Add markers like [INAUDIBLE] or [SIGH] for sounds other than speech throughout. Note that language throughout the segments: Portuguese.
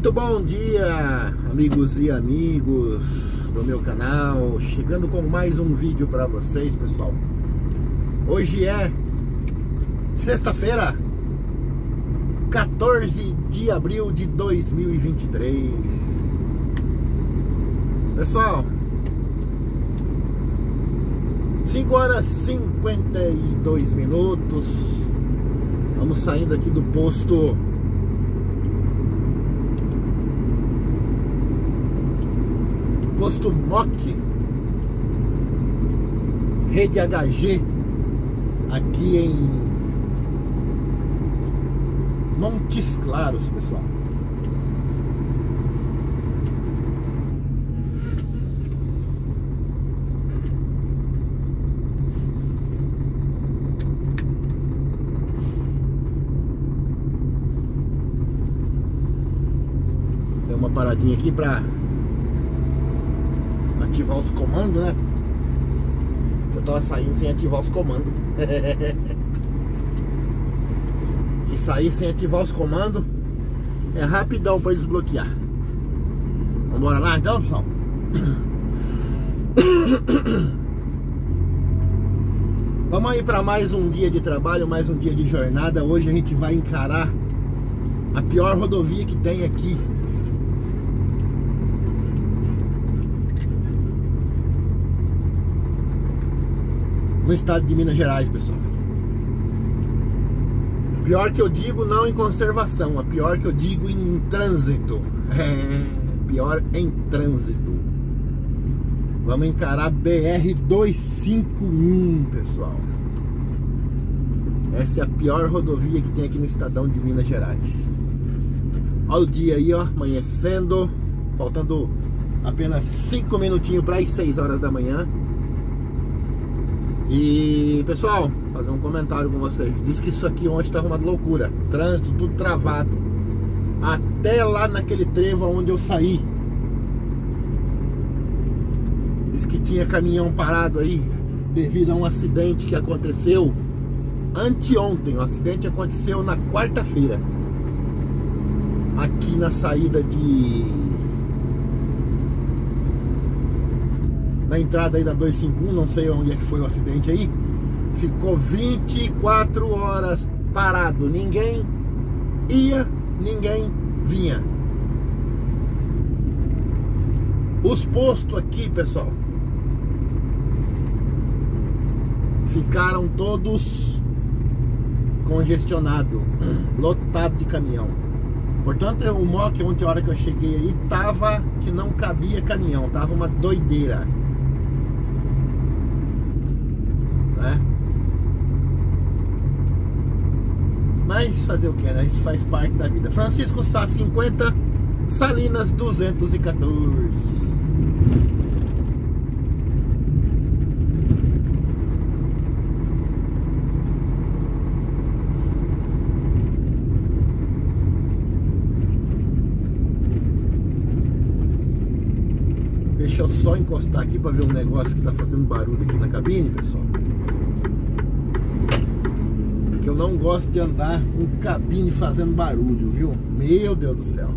Muito bom dia, amigos e amigos do meu canal. Chegando com mais um vídeo para vocês, pessoal. Hoje é sexta-feira, 14 de abril de 2023. Pessoal, 5 horas e 52 minutos. Vamos saindo aqui do posto posto MOC Rede HG aqui em Montes Claros, pessoal. Deu uma paradinha aqui para ativar os comandos, né? Eu tava saindo sem ativar os comandos. [LAUGHS] e sair sem ativar os comandos é rapidão para desbloquear. Vamos lá então, pessoal? [COUGHS] Vamos aí para mais um dia de trabalho, mais um dia de jornada. Hoje a gente vai encarar a pior rodovia que tem aqui no estado de Minas Gerais, pessoal. Pior que eu digo não em conservação, a pior que eu digo em trânsito. É, pior em trânsito. Vamos encarar BR 251, pessoal. Essa é a pior rodovia que tem aqui no estadão de Minas Gerais. Olha o dia aí, ó, amanhecendo, faltando apenas 5 minutinhos para as 6 horas da manhã. E pessoal, fazer um comentário com vocês. Diz que isso aqui ontem estava uma loucura. Trânsito tudo travado. Até lá naquele trevo onde eu saí. Diz que tinha caminhão parado aí devido a um acidente que aconteceu anteontem. O acidente aconteceu na quarta-feira. Aqui na saída de na entrada aí da 251, não sei onde é que foi o acidente aí, ficou 24 horas parado, ninguém ia, ninguém vinha. Os postos aqui, pessoal, ficaram todos congestionados, [CLEARS THROAT] lotado de caminhão. Portanto, o MOC, ontem, a hora que eu cheguei aí, tava que não cabia caminhão, tava uma doideira. Né? Mas fazer o que, né? Isso faz parte da vida. Francisco Sá 50, Salinas 214. Deixa eu só encostar aqui para ver um negócio que está fazendo barulho aqui na cabine, pessoal não gosto de andar com cabine fazendo barulho, viu? Meu Deus do céu. [LAUGHS]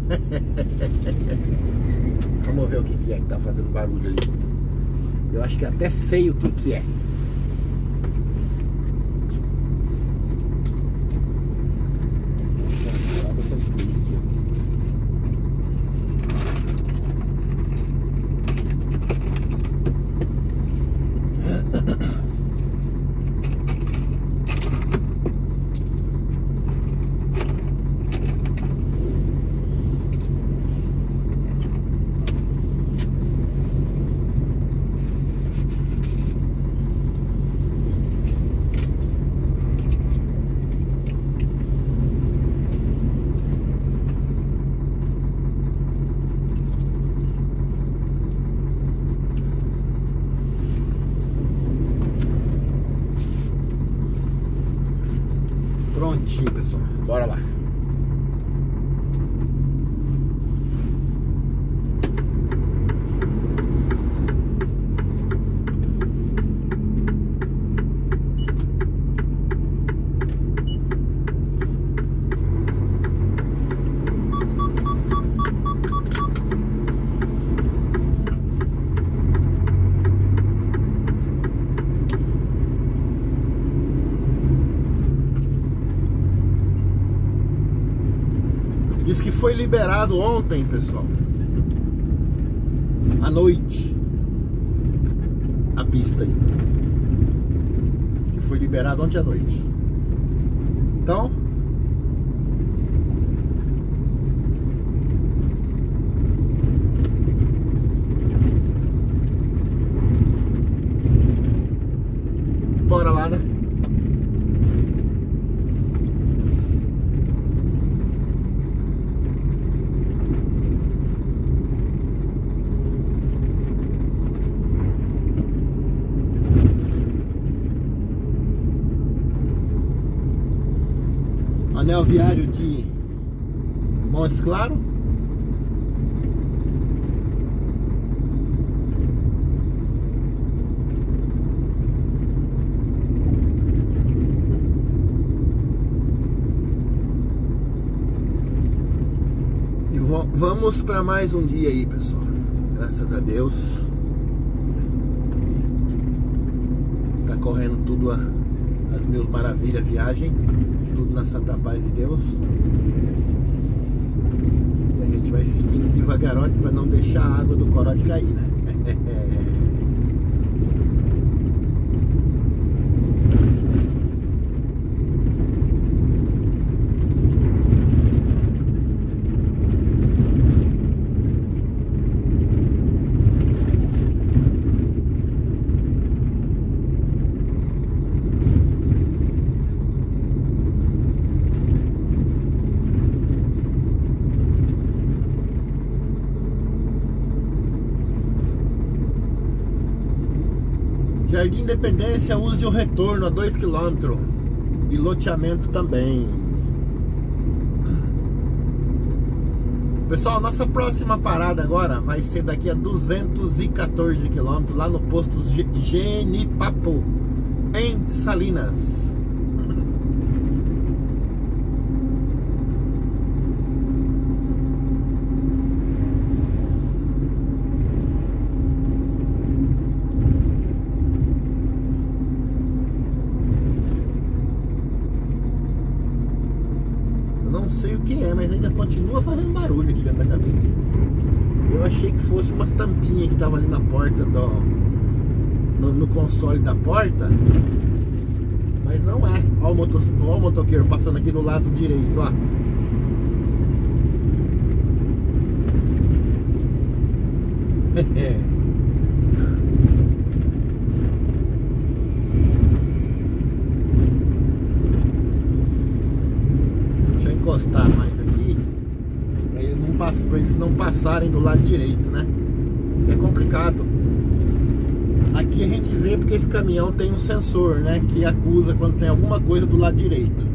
Vamos ver o que, é que tá fazendo barulho ali. Eu acho que até sei o que, que é. Prontinho, pessoal. Bora lá. Foi liberado ontem, pessoal. À noite. A pista aí. Diz que foi liberado ontem à noite. Então, bora lá, né? Anel viário de Montes Claro. E vamos para mais um dia aí, pessoal. Graças a Deus. Tá correndo tudo a, as mil maravilhas viagem tudo na santa paz de Deus. Vai seguindo devagarote para não deixar a água do corote cair, né? [LAUGHS] Independência use o retorno a 2 km e loteamento também. Pessoal, nossa próxima parada agora vai ser daqui a 214 km lá no posto Genipapo, em Salinas. continua fazendo barulho aqui dentro da cabine. Eu achei que fosse umas tampinhas que tava ali na porta do. No, no console da porta. Mas não é. Olha o, motor, olha o motoqueiro passando aqui do lado direito, ó. [LAUGHS] Deixa eu encostar mais para eles não passarem do lado direito, né? Complicado. Aqui a gente vê porque esse caminhão tem um sensor, né? Que acusa quando tem alguma coisa do lado direito.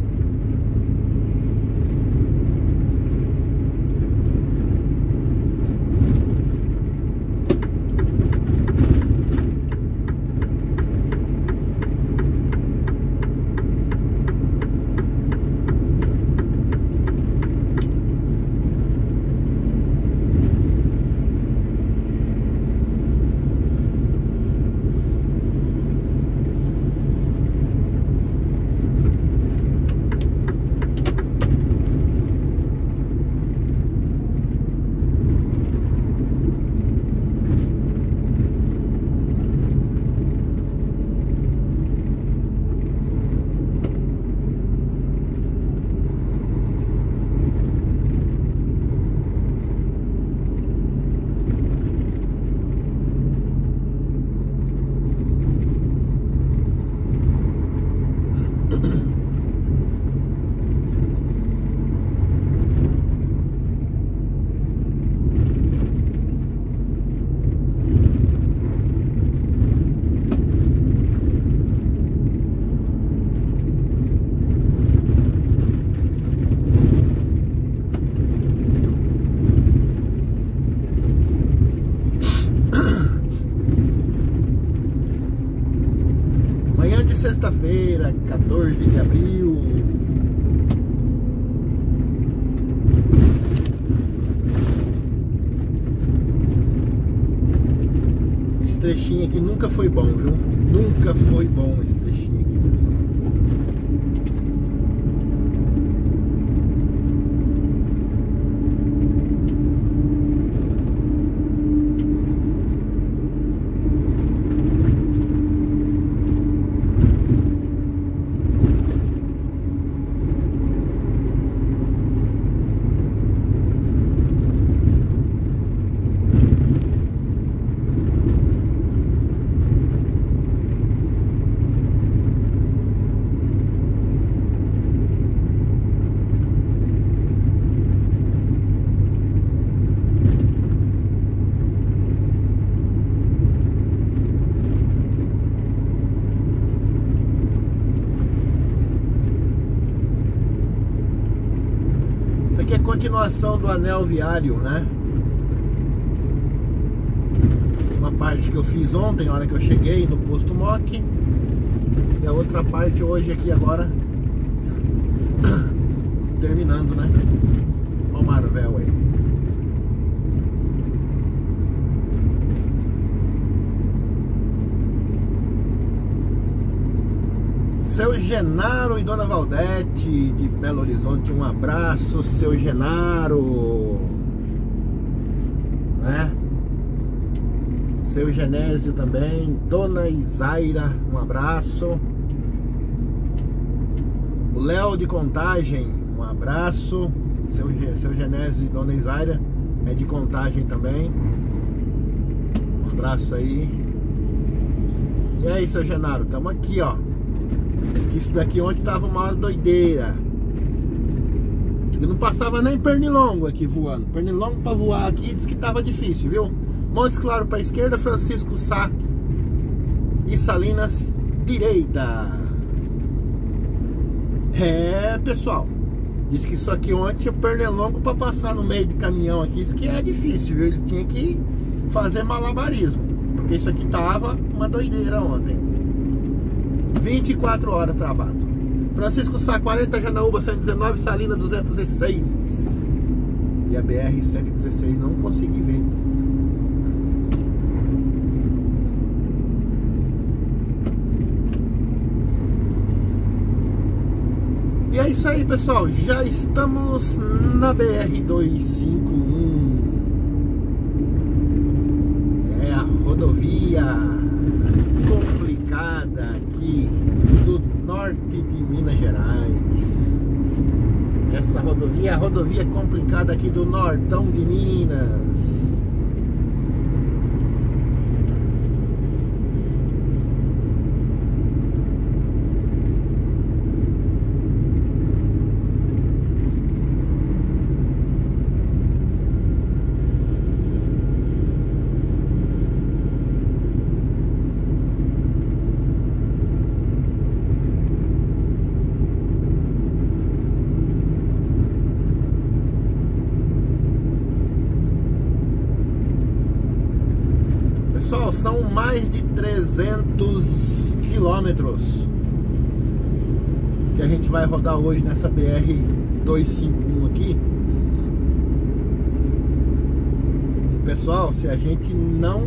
sexta-feira, 14 de abril. Esse trechinho aqui nunca foi bom, viu? Nunca foi bom esse trechinho aqui, pessoal. Continuação do anel viário, né? Uma parte que eu fiz ontem, na hora que eu cheguei no posto MOC. E a outra parte hoje aqui agora. [COUGHS] Terminando, né? Olha o Marvel aí. Seu Genaro e Dona Valdete de Belo Horizonte, um abraço, seu Genaro. Né? Seu Genésio também, Dona Isaira, um abraço. O Léo de Contagem, um abraço. Seu, seu Genésio e Dona Isaira é de Contagem também. Um abraço aí. E aí, seu Genaro, estamos aqui, ó. Diz que isso daqui ontem tava uma doideira. Diz que não passava nem pernilongo aqui voando. Pernilongo para voar aqui diz que tava difícil, viu? Montes Claro para esquerda, Francisco Sá e Salinas direita. É, pessoal. Diz que isso aqui ontem tinha pernilongo para passar no meio de caminhão aqui. Isso que era difícil, viu? Ele tinha que fazer malabarismo. Porque isso aqui tava uma doideira ontem. 24 horas travado. Francisco Sá 40, Janaúba 119, Salina 206. E a BR 116 não consegui ver. E é isso aí, pessoal. Já estamos na BR 251. É a rodovia complicada aqui do norte de Minas Gerais. Essa rodovia é a rodovia complicada aqui do nortão de Minas. Pessoal, são mais de 300 quilômetros que a gente vai rodar hoje nessa BR 251 aqui. E pessoal, se a gente não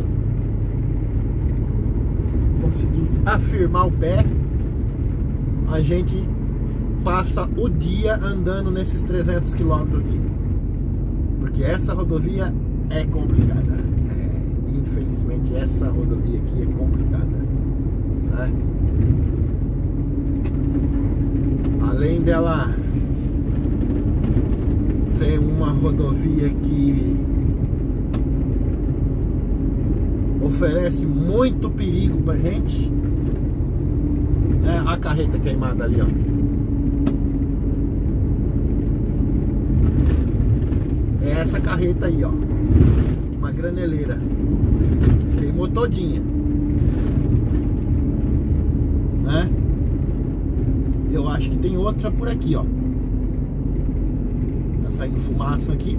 conseguisse afirmar o pé, a gente passa o dia andando nesses 300 quilômetros aqui. Porque essa rodovia é complicada. É, infelizmente essa rodovia aqui é complicada. Né? Além dela ser uma rodovia que oferece muito perigo pra gente. É a carreta queimada ali, ó. É essa carreta aí, ó. Uma graneleira. Queimou todinha. Né? Eu acho que tem outra por aqui, ó. Tá saindo fumaça aqui.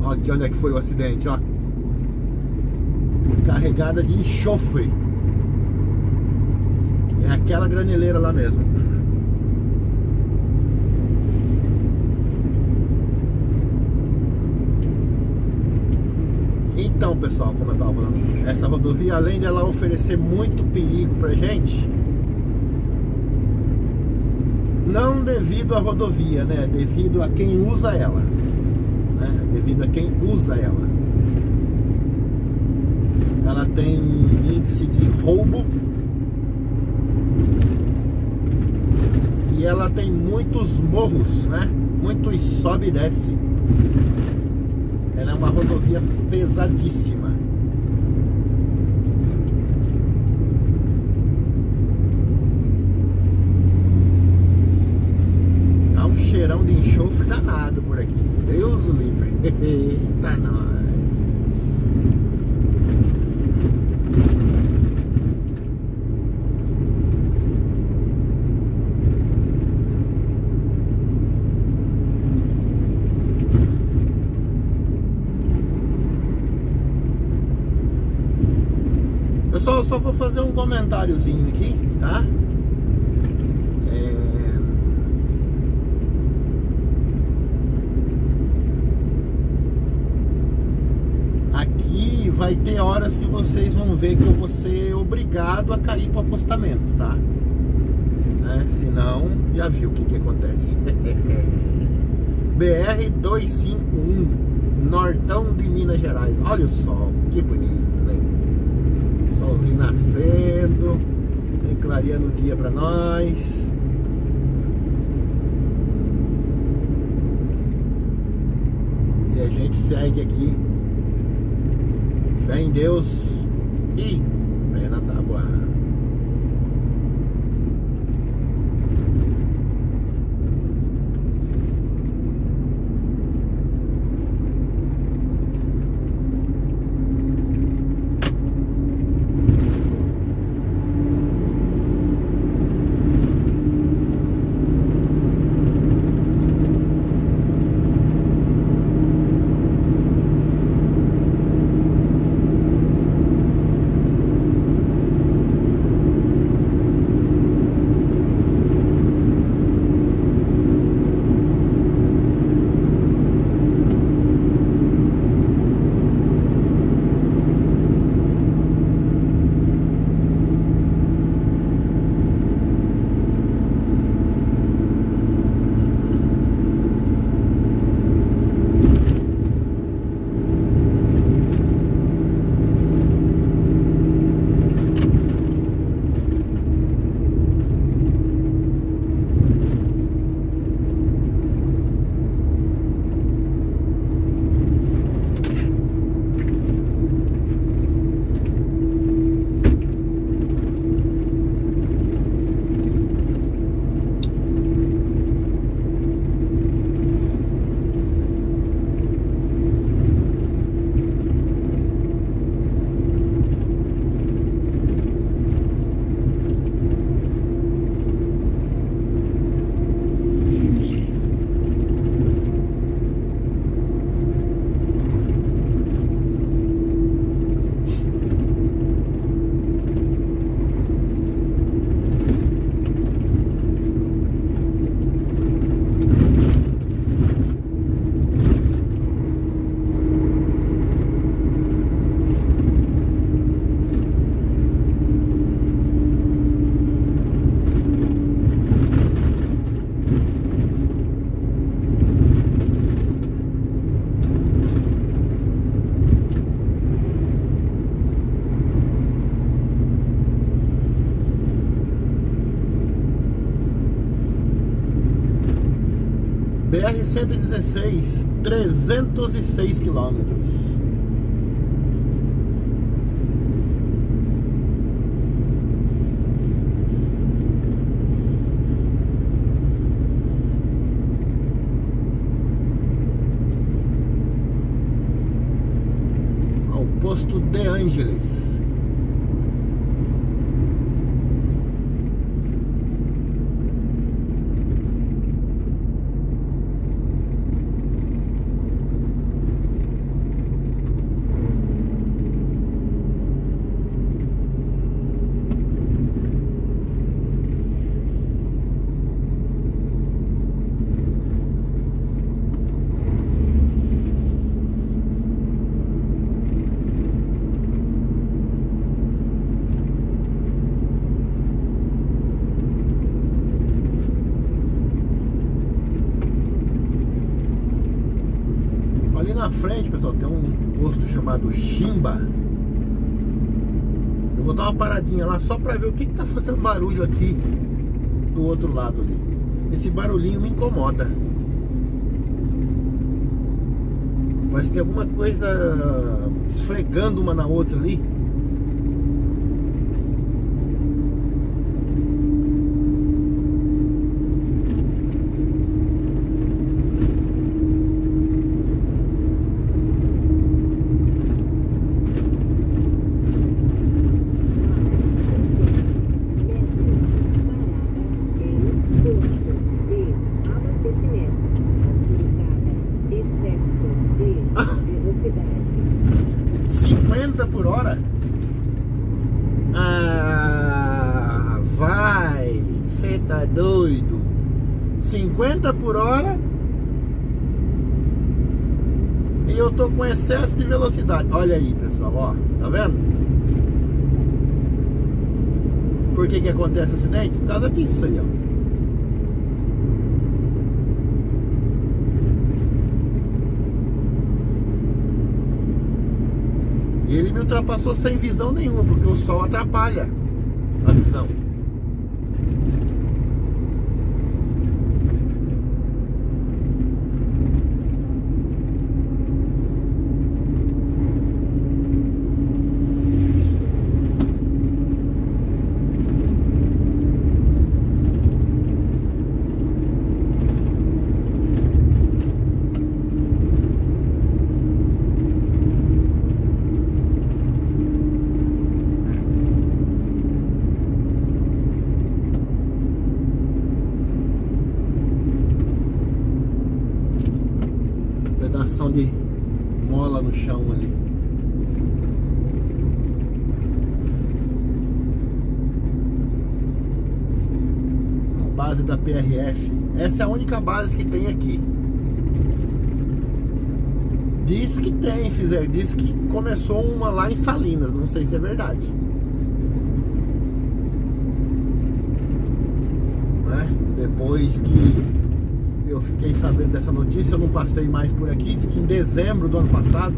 Ó, aqui onde é que foi o acidente, ó. Carregada de enxofre. É aquela graneleira lá mesmo. Então, pessoal, como eu estava falando, essa rodovia, além dela oferecer muito perigo pra gente, não devido à rodovia, né? Devido a quem usa ela. Né? Devido a quem usa ela. Ela tem índice de roubo e ela tem muitos morros, né? Muitos sobe e desce. Ela é uma rodovia pesadíssima. Tá um cheirão de enxofre danado por aqui. Deus o livre. Eita nós. Pessoal, só vou fazer um comentáriozinho aqui, tá? É... Aqui vai ter horas que vocês vão ver que eu vou ser obrigado a cair pro acostamento, tá? Né? Senão, já viu o que que acontece. [LAUGHS] BR 251 Nortão de Minas Gerais. Olha sol, que bonito? Solzinho nascendo, vem clareando o dia para nós. E a gente segue aqui. Fé em Deus BR-116, 306 quilômetros. Ao posto De Ângeles. Pessoal, tem um posto chamado Chimba. Eu vou dar uma paradinha lá só pra ver o que, que tá fazendo barulho aqui do outro lado ali. Esse barulhinho me incomoda. Mas tem alguma coisa esfregando uma na outra ali. por hora. 50 por hora e eu tô com excesso de velocidade. Olha aí, pessoal, ó, tá vendo? Por que que acontece acidente? Por causa disso aí, ó. E ele me ultrapassou sem visão nenhuma, porque o sol atrapalha a visão. Pedação de mola no chão ali. A base Essa é a única base que tem aqui. Diz que tem, fizer, diz que começou uma lá em Salinas, não sei se é verdade. Né? Depois que eu fiquei sabendo dessa notícia, eu não passei mais por aqui, diz que em dezembro do ano passado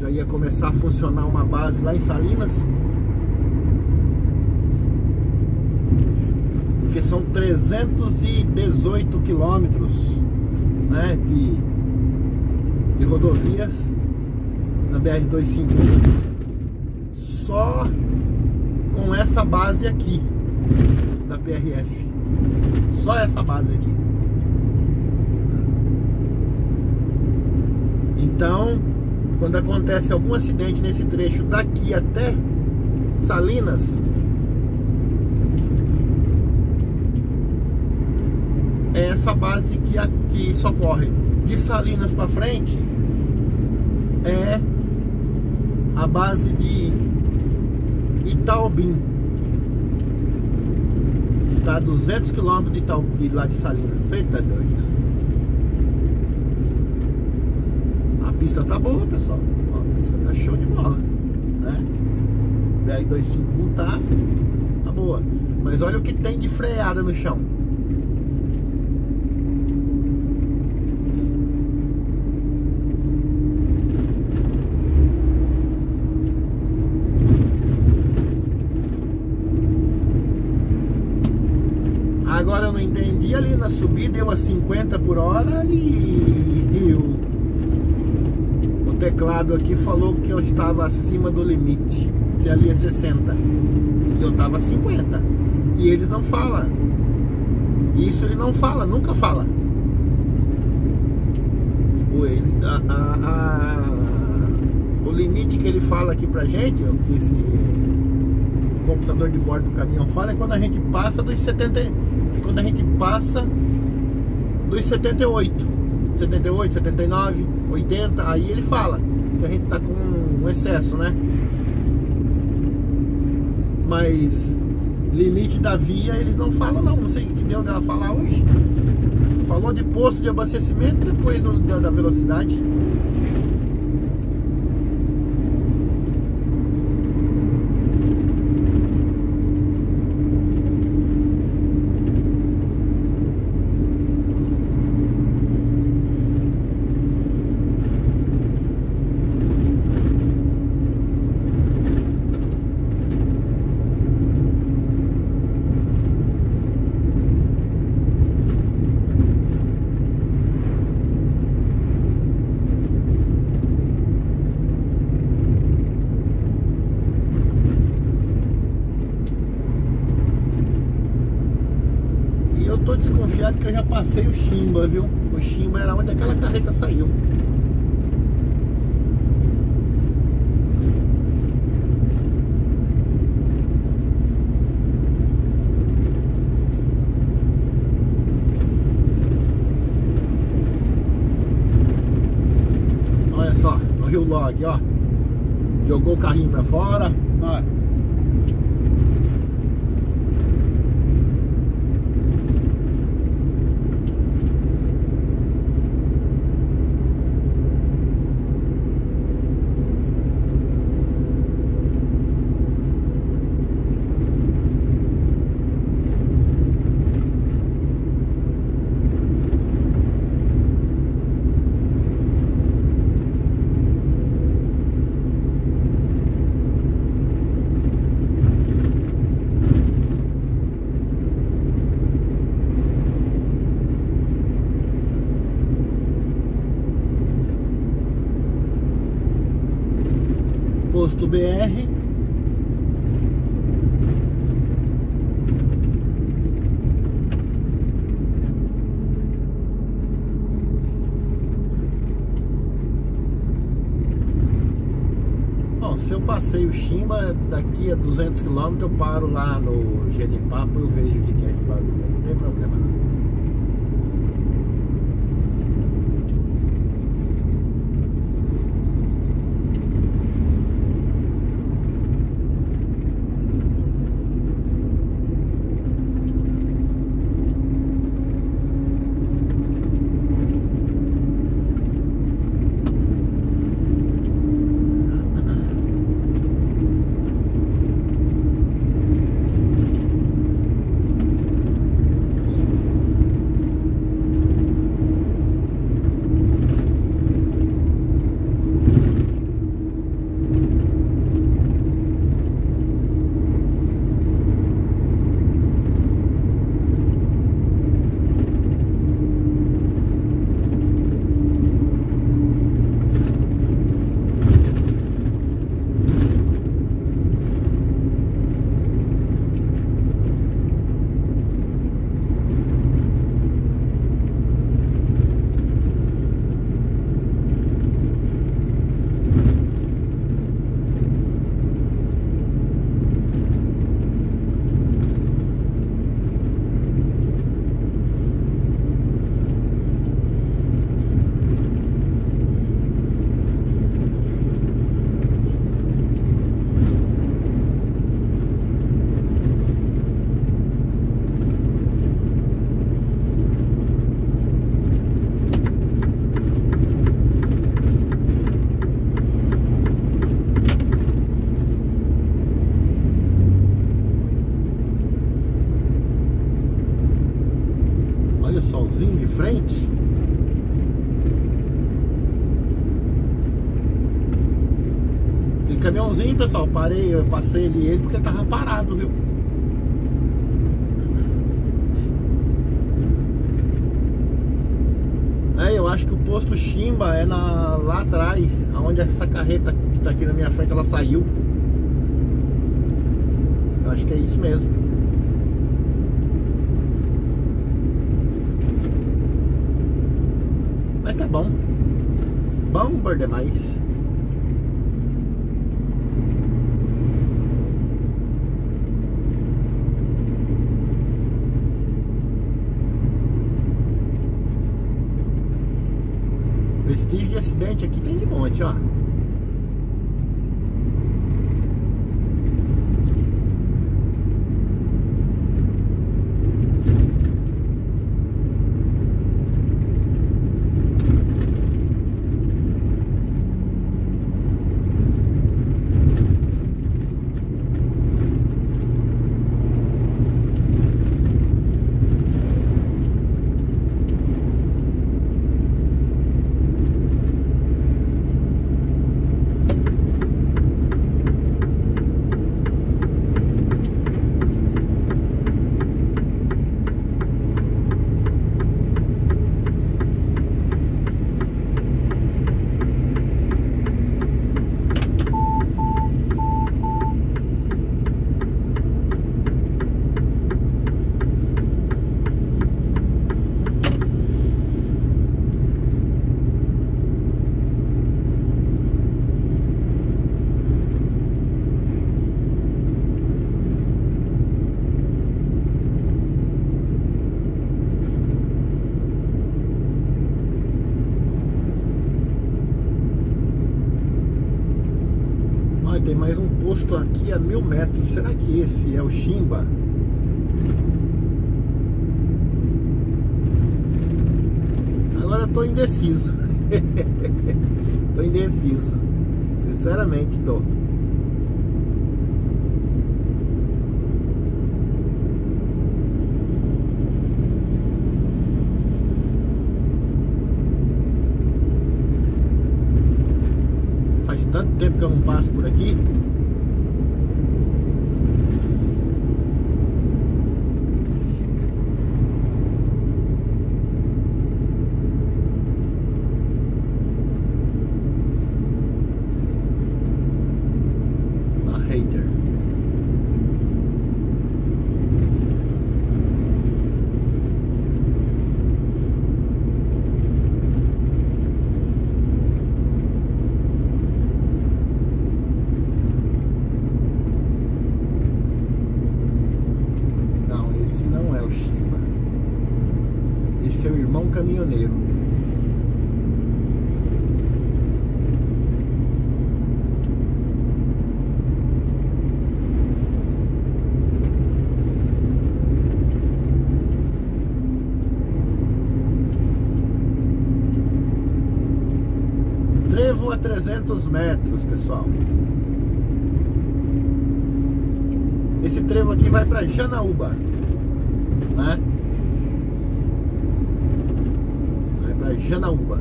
já ia começar a funcionar uma base lá em Salinas. Porque são 318 quilômetros né, de, de rodovias na BR-251 só com essa base aqui da PRF. Só essa base aqui. Então, quando acontece algum acidente nesse trecho daqui até Salinas, é essa base que, que socorre. De Salinas para frente é a base de Itaobim, que está a 200 km de, Itaobim, lá de Salinas. Você tá doido? A pista tá boa, pessoal. A pista tá show de bola, né? BR-251 tá, tá boa. Mas olha o que tem de freada no chão. Agora eu não subida deu a 50 por hora e, e o, o, teclado aqui falou que eu estava acima do limite. Se ali é 60 e eu estava 50. E eles não falam. Isso ele não fala, nunca fala. O, ele, a, a, a, o limite que ele fala aqui pra gente, o que esse computador de bordo do caminhão fala, é quando a gente passa dos 70 quando a gente passa dos 78, 78, 79, 80, aí ele fala que a gente tá com um excesso, né? Mas limite da via eles não falam não, não sei o que deu dela falar hoje. Falou de posto de abastecimento depois do, da velocidade. Desconfiado que eu já passei o Chimba, viu? O Chimba era onde aquela carreta saiu. Olha só, o Rio Log, ó. Jogou o carrinho pra fora. Olha. Posto BR. Bom, se eu passei o Chimba, daqui a 200 km eu paro lá no Genipapo e eu vejo o que é esse barulho. Não tem problema Olha o solzinho de frente. Aquele caminhãozinho, pessoal, parei, eu passei ali ele porque ele tava parado, viu? É, eu acho que o posto Chimba é na, lá atrás, onde essa carreta que tá aqui na minha frente, ela saiu. Eu acho que é isso mesmo. Mas tá bom. Bom por demais. Vestígio de acidente aqui tem de monte, ó. Olha, tem mais um posto aqui a Será que esse é o Chimba? Agora eu tô indeciso. [LAUGHS] tô indeciso. Sinceramente tô. Faz tanto tempo que eu não passo por aqui. Caminhoneiro. Trevo a 300 metros, pessoal. Esse trevo aqui vai para Janaúba, né? Vai para Janaúba.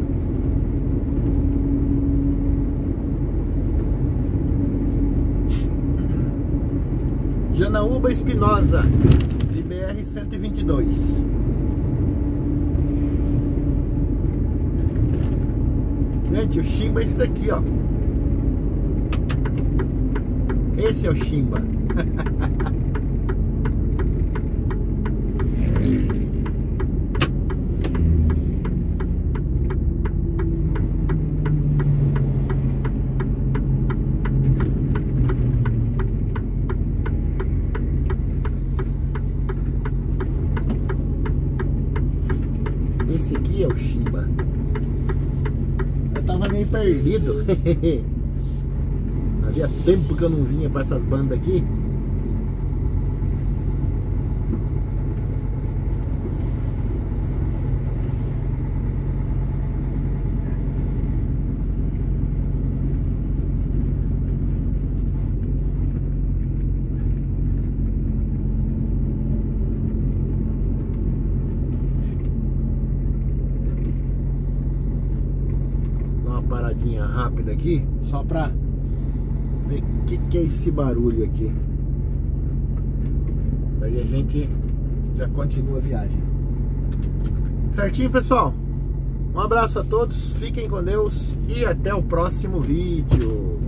Janaúba Espinosa, de BR 122. Gente, o Chimba é esse daqui, ó. Esse é o Chimba. [LAUGHS] Esse aqui é o Shiba. Eu tava meio perdido. [LAUGHS] Fazia tempo que eu não vinha para essas bandas aqui. Dá paradinha rápida aqui, só pra ver o que, que é esse barulho aqui. Daí a gente já continua a viagem. Certinho, pessoal? Um abraço a todos, fiquem com Deus e até o próximo vídeo.